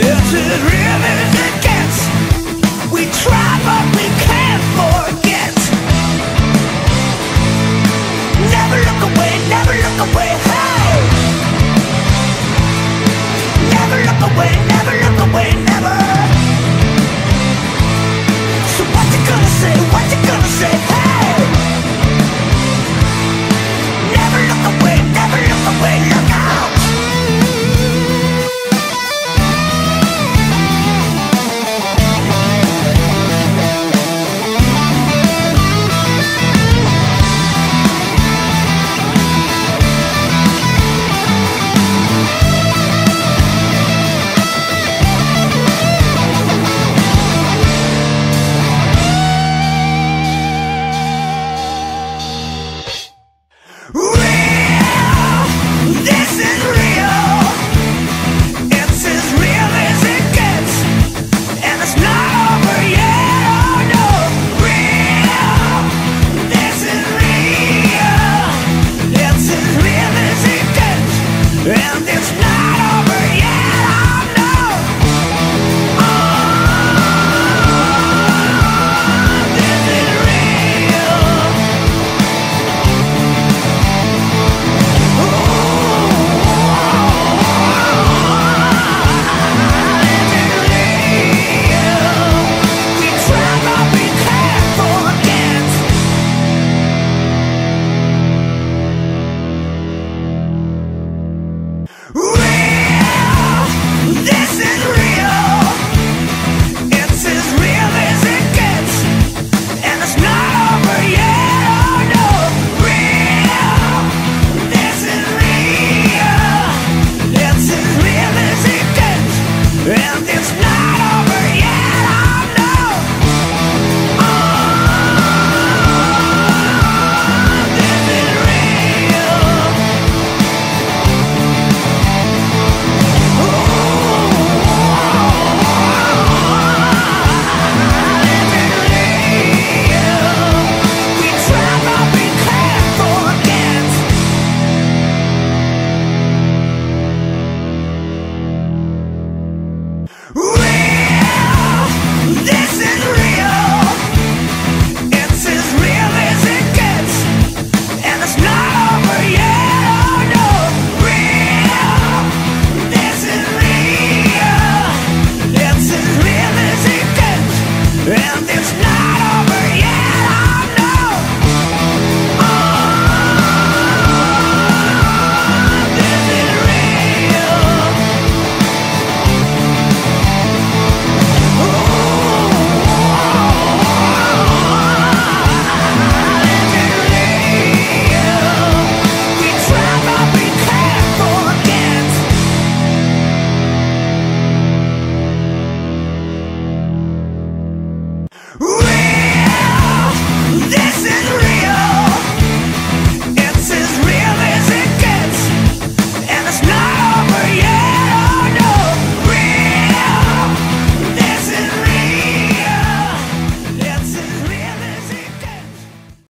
It gets. We try, but we can't forget. Never look away, never look away.